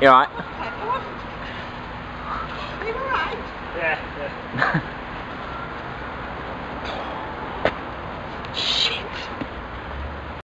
You alright? Are you alright? Yeah, yeah.